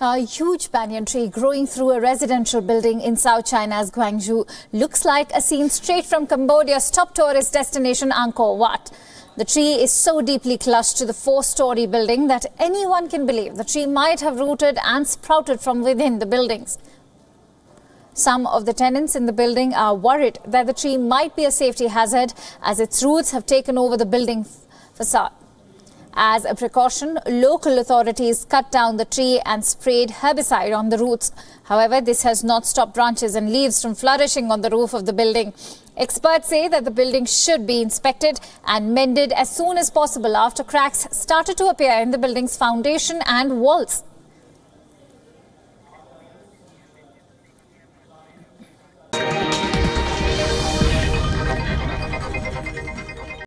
A huge banyan tree growing through a residential building in South China's Guangzhou looks like a scene straight from Cambodia's top tourist destination Angkor Wat. The tree is so deeply clutched to the four-story building that anyone can believe the tree might have rooted and sprouted from within the buildings. Some of the tenants in the building are worried that the tree might be a safety hazard as its roots have taken over the building facade. As a precaution, local authorities cut down the tree and sprayed herbicide on the roots. However, this has not stopped branches and leaves from flourishing on the roof of the building. Experts say that the building should be inspected and mended as soon as possible after cracks started to appear in the building's foundation and walls.